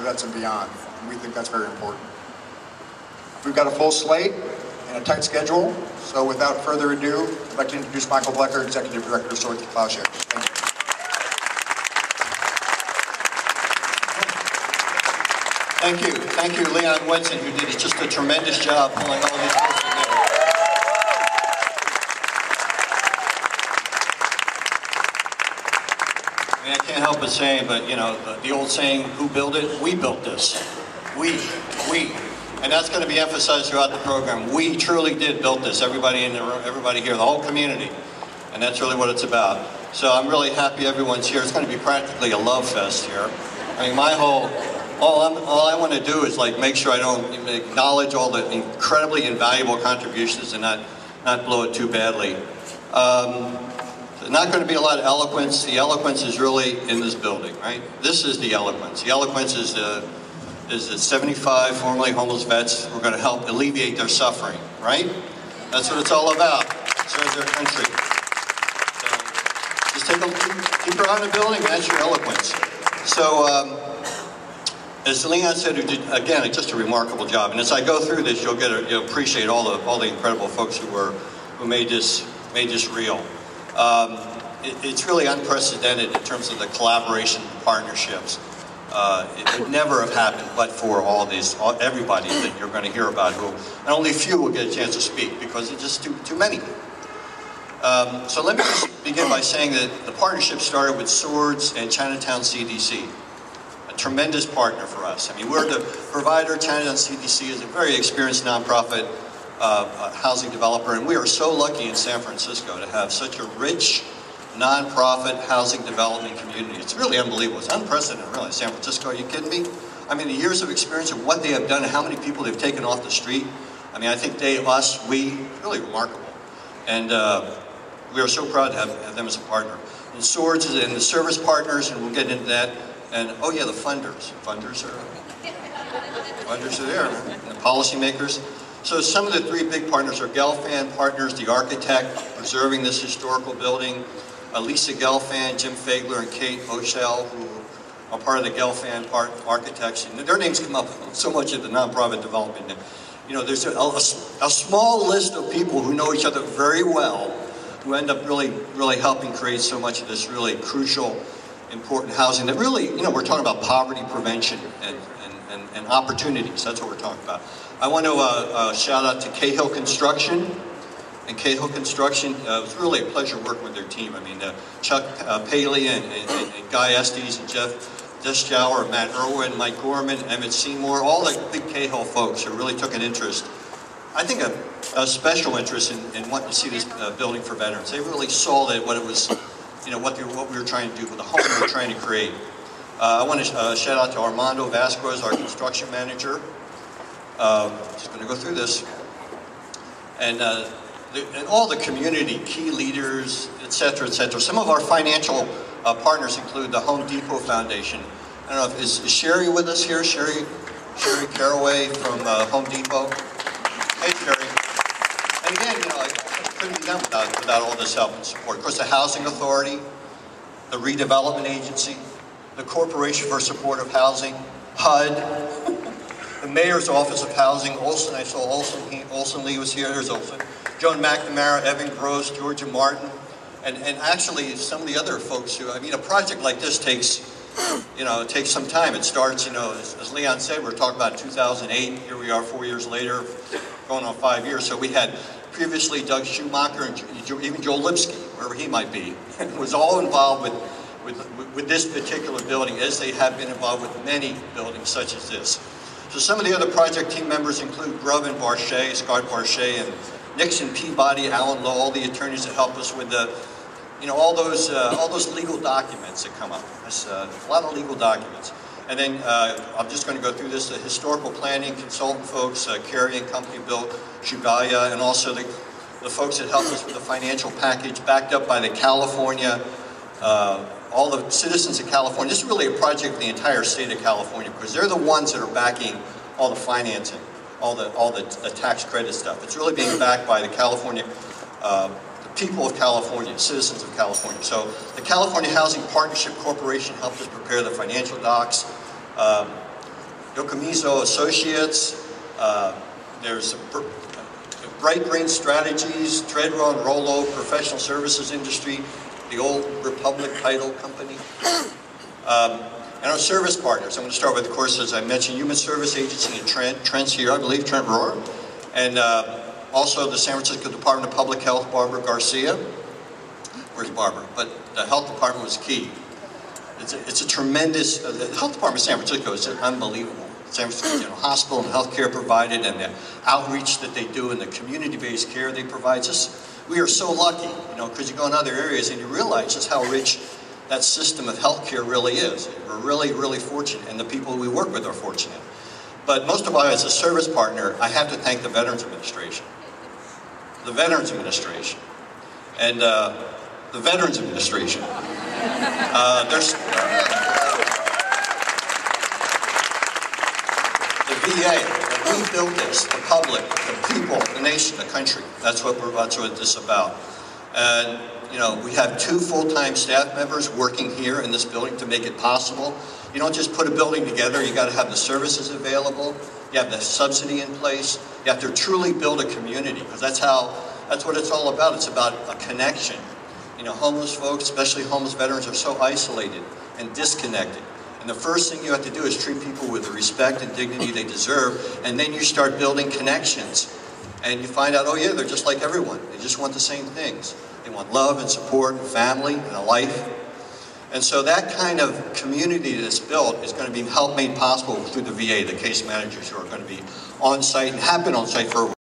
vets and beyond. And we think that's very important. We've got a full slate and a tight schedule. So without further ado, I'd like to introduce Michael Blecker, Executive Director of Swords to Plowshares. Thank you. Thank you. Thank you, Leon Wenson, who did just a tremendous job pulling all these folks together. I mean, I can't help but saying, but you know, the, the old saying, who built it? We built this. We, we. And that's going to be emphasized throughout the program. We truly did build this. Everybody in the room, everybody here, the whole community. And that's really what it's about. So I'm really happy everyone's here. It's going to be practically a love fest here. I mean, my whole, all, I'm, all I want to do is like make sure I don't acknowledge all the incredibly invaluable contributions and not, not blow it too badly. Um, not going to be a lot of eloquence. The eloquence is really in this building, right? This is the eloquence. The eloquence is the is that 75 formerly homeless vets we're going to help alleviate their suffering, right? That's what it's all about. Serve their country. So just take a keep on the building, that's your eloquence. So um, as Leon said, again it's just a remarkable job. And as I go through this, you'll get a, you'll appreciate all the all the incredible folks who were who made this made this real. Um, it, it's really unprecedented in terms of the collaboration partnerships. Uh, it would never have happened but for all these, all, everybody that you're going to hear about who, and only few will get a chance to speak because it's just too, too many. Um, so let me just begin by saying that the partnership started with Swords and Chinatown CDC, a tremendous partner for us. I mean, we're the provider, Chinatown CDC is a very experienced nonprofit uh, housing developer, and we are so lucky in San Francisco to have such a rich, nonprofit housing development community. It's really unbelievable. It's unprecedented, really. San Francisco, are you kidding me? I mean, the years of experience of what they have done and how many people they've taken off the street. I mean, I think they, us, we, really remarkable. And uh, we are so proud to have, have, them as a partner. And Swords and the service partners, and we'll get into that. And, oh yeah, the funders. Funders are, funders are there, and the policymakers. So some of the three big partners are Gelfand Partners, the architect, preserving this historical building, Lisa Gelfand, Jim Fagler, and Kate Oshel, who are part of the Gelfand part architects. And their names come up so much at the nonprofit development. You know, there's a, a, a small list of people who know each other very well, who end up really, really helping create so much of this really crucial, important housing that really, you know, we're talking about poverty prevention and, and, and, opportunities. That's what we're talking about. I want to uh, uh, shout out to Cahill Construction, and Cahill Construction. Uh, it was really a pleasure working with their team. I mean, uh, Chuck uh, Paley and, and, and, Guy Estes and Jeff Deschauer, Matt Irwin, Mike Gorman, Emmett Seymour, all the big Cahill folks who really took an interest, I think a, a special interest in, in, wanting to see this uh, building for veterans. They really saw that what it was, you know, what, what we were trying to do with the home we were trying to create. Uh, I want to uh, shout out to Armando Vasquez, our construction manager. Uh, just going to go through this. And uh, and all the community, key leaders, et cetera, et cetera. Some of our financial uh, partners include the Home Depot Foundation. I don't know if, is, is Sherry with us here? Sherry, Sherry Caraway from uh, Home Depot. Hey, Sherry. And again, you know, couldn't be done without, without all this help and support. Of course, the Housing Authority, the Redevelopment Agency, the Corporation for Supportive Housing, HUD, the Mayor's Office of Housing, Olson, I saw Olson, he, Olson Lee was here, there's Olson. Joan McNamara, Evan Gross, Georgia Martin, and, and actually some of the other folks who, I mean, a project like this takes, you know, it takes some time. It starts, you know, as, as Leon said, we're talking about 2008. Here we are four years later, going on five years. So we had previously Doug Shoemaker and even Joe Lipsky, wherever he might be, was all involved with, with, with this particular building as they have been involved with many buildings such as this. So some of the other project team members include Gubb and Barshay, Scott Barshay, and Nixon, Peabody, Alan Lowe, all the attorneys that help us with the, you know, all those, uh, all those legal documents that come up. There's uh, a lot of legal documents. And then uh, I'm just going to go through this, the historical planning consultant folks, uh, Carey and Company Bill Sugaya, and also the, the folks that helped us with the financial package backed up by the California, uh, all the citizens of California. This is really a project for the entire state of California because they're the ones that are backing all the financing all the all the, the tax credit stuff. It's really being backed by the California, uh, the people of California, citizens of California. So the California Housing Partnership Corporation helped us prepare the financial docs. Um, Yokomizo Associates, uh, there's Br- Bright Green Strategies, Treadwell and Rollo Professional Services Industry, the old Republic Title Company. Um, And our service partners, I'm going to start with, of course, as I mentioned, Human Service Agency in Trent, Trent's here, I believe, Trent Rohr. And uh, also the San Francisco Department of Public Health, Barbara Garcia. Where's Barbara? But the health department was key. It's a, it's a tremendous, uh, the health department of San Francisco is unbelievable. San Francisco General Hospital and healthcare provided and the outreach that they do and the community-based care they provide us. We are so lucky, you know, because you go in other areas and you realize just how rich that system of healthcare really is. We're really, really fortunate and the people we work with are fortunate. But most of all, as a service partner, I have to thank the Veterans Administration. The Veterans Administration. And uh, the Veterans Administration. Uh, there's VA. We built this, the public, the people, the nation, the country. That's what we're. That's what this is about. And you know, we have two full-time staff members working here in this building to make it possible. You don't just put a building together. You got to have the services available. You have the subsidy in place. You have to truly build a community because that's how. That's what it's all about. It's about a connection. You know, homeless folks, especially homeless veterans, are so isolated and disconnected. And the first thing you have to do is treat people with the respect and dignity they deserve, and then you start building connections. And you find out, oh yeah, they're just like everyone. They just want the same things. They want love and support and family and a life. And so that kind of community that's built is going to be helped made possible through the VA, the case managers who are going to be on site and have been on site for